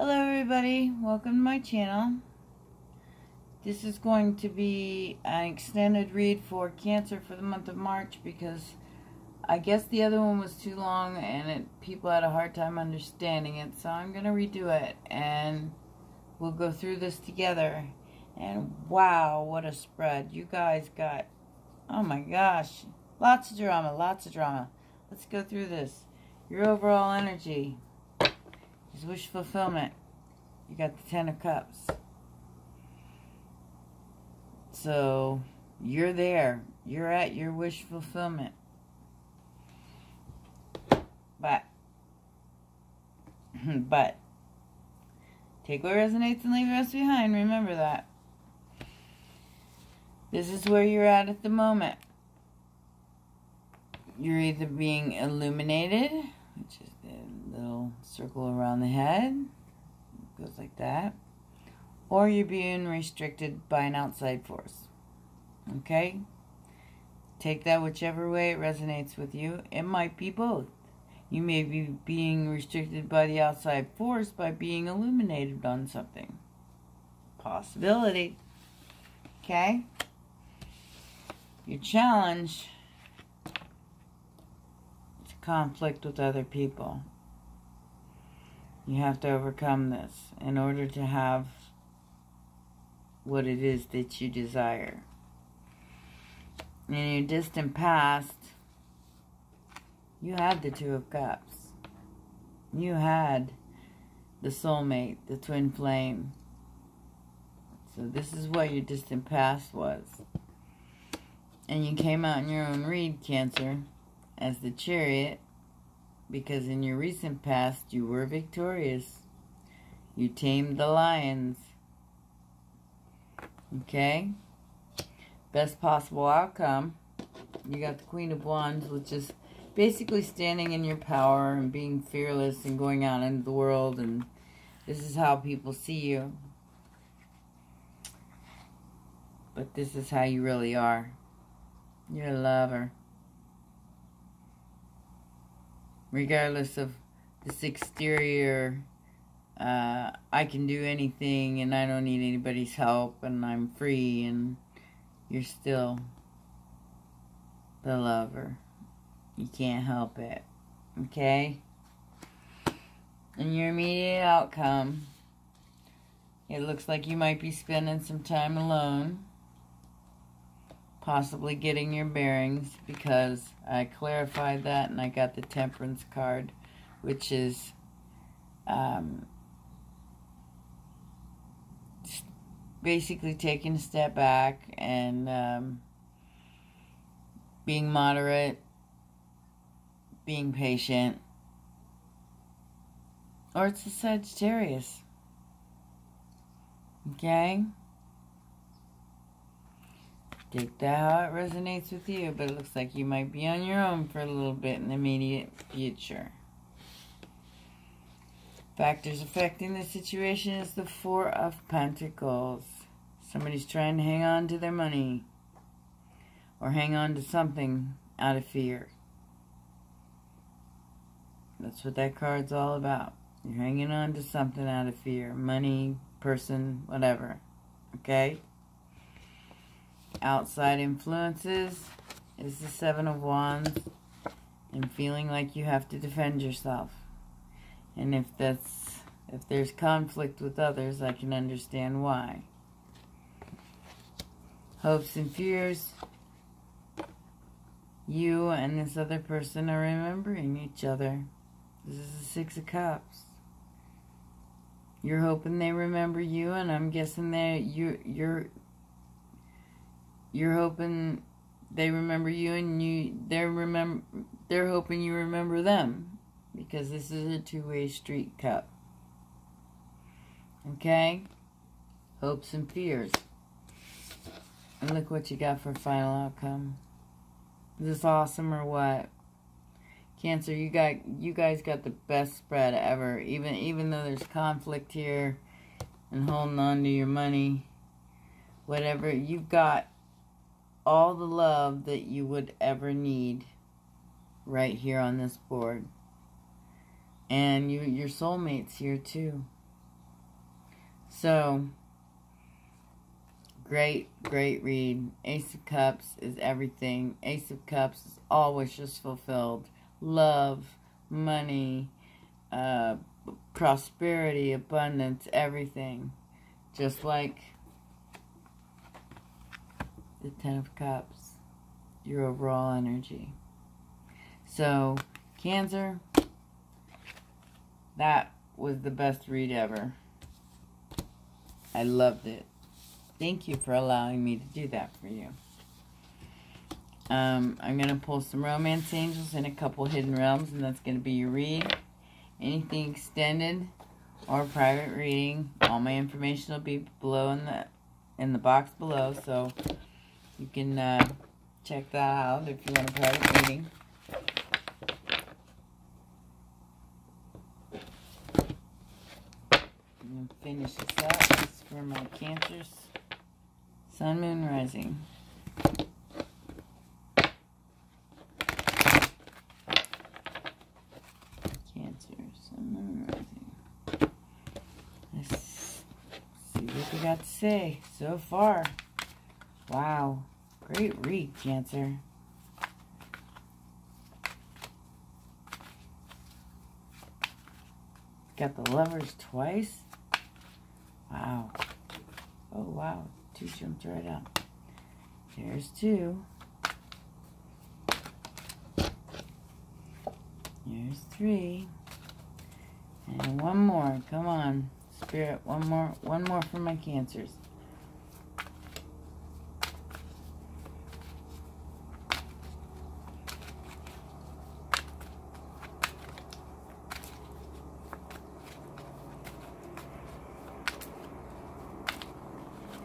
Hello everybody, welcome to my channel. This is going to be an extended read for Cancer for the month of March because I guess the other one was too long and it, people had a hard time understanding it. So I'm going to redo it and we'll go through this together. And wow, what a spread. You guys got, oh my gosh, lots of drama, lots of drama. Let's go through this. Your overall energy is wish fulfillment. You got the Ten of Cups. So, you're there. You're at your wish fulfillment. But, but, take what resonates and leave the rest behind. Remember that. This is where you're at at the moment. You're either being illuminated, circle around the head, goes like that, or you're being restricted by an outside force. Okay? Take that whichever way it resonates with you. It might be both. You may be being restricted by the outside force by being illuminated on something. Possibility. Okay? Your challenge conflict with other people. You have to overcome this in order to have what it is that you desire. In your distant past, you had the Two of Cups. You had the soulmate, the twin flame. So this is what your distant past was. And you came out in your own read, Cancer, as the chariot, because in your recent past you were victorious. You tamed the lions. Okay? Best possible outcome. You got the Queen of Wands, which is basically standing in your power and being fearless and going out into the world and this is how people see you. But this is how you really are. You're a lover. Regardless of this exterior, uh, I can do anything and I don't need anybody's help and I'm free and you're still the lover. You can't help it. Okay? And your immediate outcome, it looks like you might be spending some time alone possibly getting your bearings because I clarified that and I got the temperance card which is um, basically taking a step back and um, being moderate being patient or it's a Sagittarius. Okay Take that how it resonates with you, but it looks like you might be on your own for a little bit in the immediate future. Factors affecting the situation is the Four of Pentacles. Somebody's trying to hang on to their money or hang on to something out of fear. That's what that card's all about. You're hanging on to something out of fear. Money, person, whatever. Okay? Outside influences is the Seven of Wands and feeling like you have to defend yourself. And if that's if there's conflict with others, I can understand why. Hopes and fears. You and this other person are remembering each other. This is the Six of Cups. You're hoping they remember you, and I'm guessing that you you're you're hoping they remember you and you they're remember they're hoping you remember them. Because this is a two-way street cup. Okay? Hopes and fears. And look what you got for final outcome. Is this awesome or what? Cancer you got you guys got the best spread ever. Even even though there's conflict here and holding on to your money. Whatever you've got all the love that you would ever need right here on this board. And you, your soulmate's here too. So, great, great read. Ace of Cups is everything. Ace of Cups is all wishes fulfilled. Love, money, uh, prosperity, abundance, everything. Just like the Ten of Cups, your overall energy. So, Cancer, that was the best read ever. I loved it. Thank you for allowing me to do that for you. Um, I'm going to pull some Romance Angels and a couple Hidden Realms, and that's going to be your read. Anything extended or private reading, all my information will be below in the in the box below, so you can uh, check that out if you want a private reading. And finish this up. This is for my cancers. Sun, Moon, Rising. Cancer, Sun, Moon, Rising. Let's see what we got to say so far. Wow. Great read, Cancer. Got the lovers twice. Wow. Oh, wow. Two jumped right up. There's two. Here's three. And one more. Come on. Spirit, one more. One more for my cancers.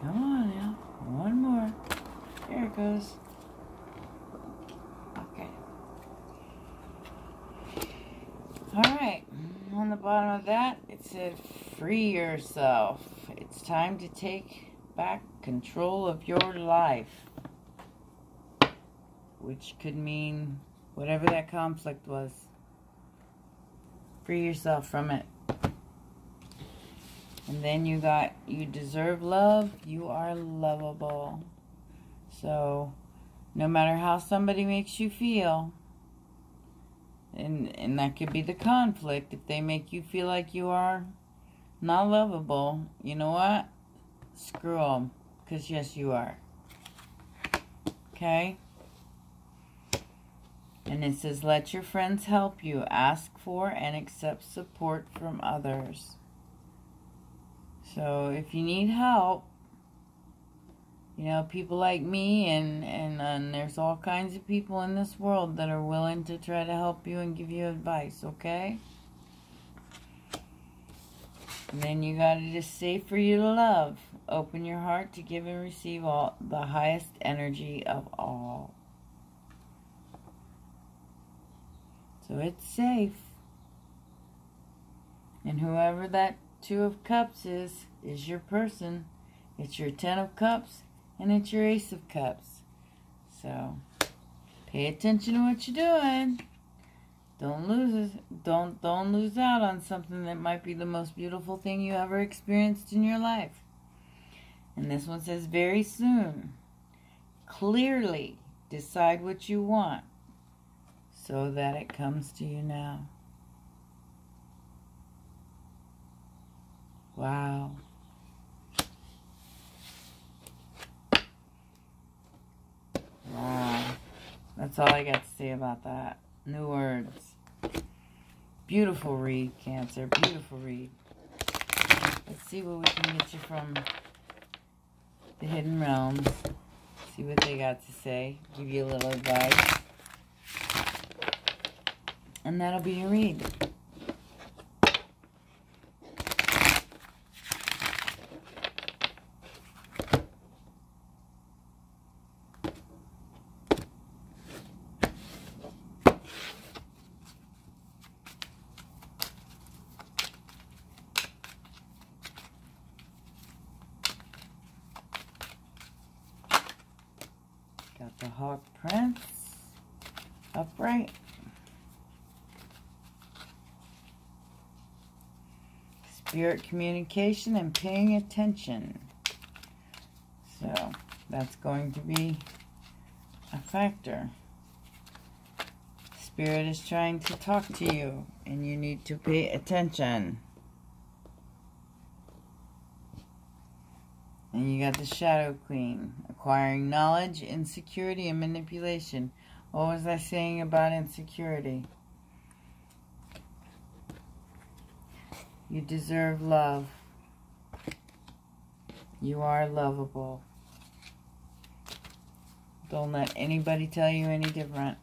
Come on now. One more. There goes. Okay. Alright. On the bottom of that, it said, free yourself. It's time to take back control of your life. Which could mean whatever that conflict was. Free yourself from it. And then you got, you deserve love. You are lovable. So, no matter how somebody makes you feel, and, and that could be the conflict, if they make you feel like you are not lovable, you know what? Screw them. Because yes, you are. Okay? And it says, let your friends help you. Ask for and accept support from others. So if you need help, you know, people like me and, and, and there's all kinds of people in this world that are willing to try to help you and give you advice, okay? And then you got it is safe for you to love. Open your heart to give and receive all the highest energy of all. So it's safe. And whoever that Two of Cups is, is your person. It's your Ten of Cups and it's your Ace of Cups. So, pay attention to what you're doing. Don't lose don't don't lose out on something that might be the most beautiful thing you ever experienced in your life. And this one says very soon. Clearly decide what you want so that it comes to you now. Wow. Wow. That's all I got to say about that. New words. Beautiful read, Cancer. Beautiful read. Let's see what we can get you from the Hidden Realms. See what they got to say. Give you a little advice. And that'll be your read. Got the Hawk Prince upright. spirit communication and paying attention. So that's going to be a factor. Spirit is trying to talk to you and you need to pay attention. And you got the Shadow Queen, acquiring knowledge, insecurity, and manipulation. What was I saying about insecurity? You deserve love. You are lovable. Don't let anybody tell you any different.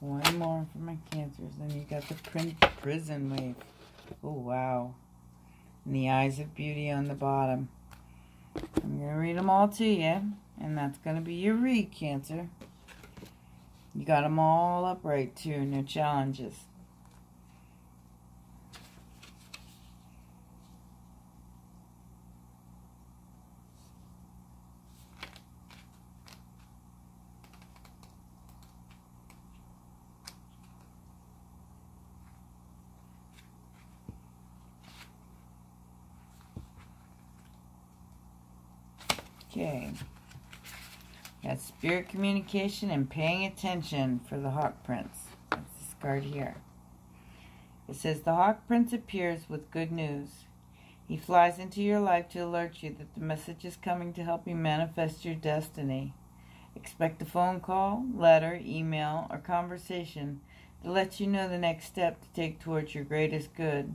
One more for my cancers. Then you got the print prison wave. Oh, wow. And the eyes of beauty on the bottom. I'm going to read them all to you. And that's going to be your read, Cancer. You got them all upright, too. No challenges. Okay. Got spirit communication and paying attention for the Hawk Prince. That's this card here. It says the Hawk Prince appears with good news. He flies into your life to alert you that the message is coming to help you manifest your destiny. Expect a phone call, letter, email, or conversation to let you know the next step to take towards your greatest good,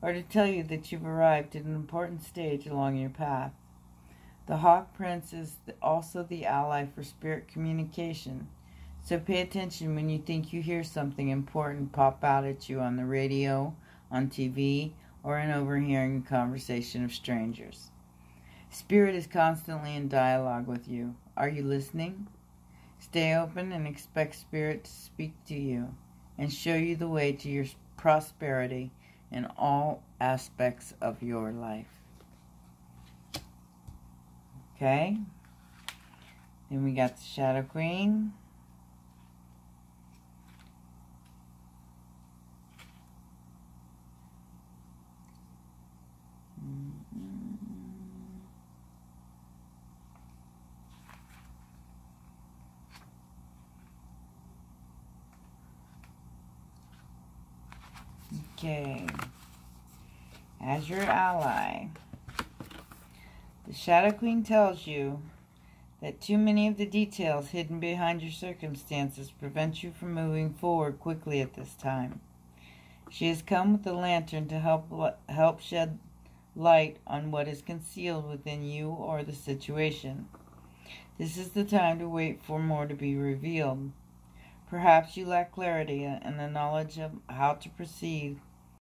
or to tell you that you've arrived at an important stage along your path. The Hawk Prince is also the ally for spirit communication. So pay attention when you think you hear something important pop out at you on the radio, on TV, or in overhearing a conversation of strangers. Spirit is constantly in dialogue with you. Are you listening? Stay open and expect Spirit to speak to you and show you the way to your prosperity in all aspects of your life. Okay. Then we got the Shadow Queen. Mm-hmm. Okay. As your ally. The Shadow Queen tells you that too many of the details hidden behind your circumstances prevent you from moving forward quickly at this time. She has come with the lantern to help help shed light on what is concealed within you or the situation. This is the time to wait for more to be revealed. Perhaps you lack clarity and the knowledge of how to proceed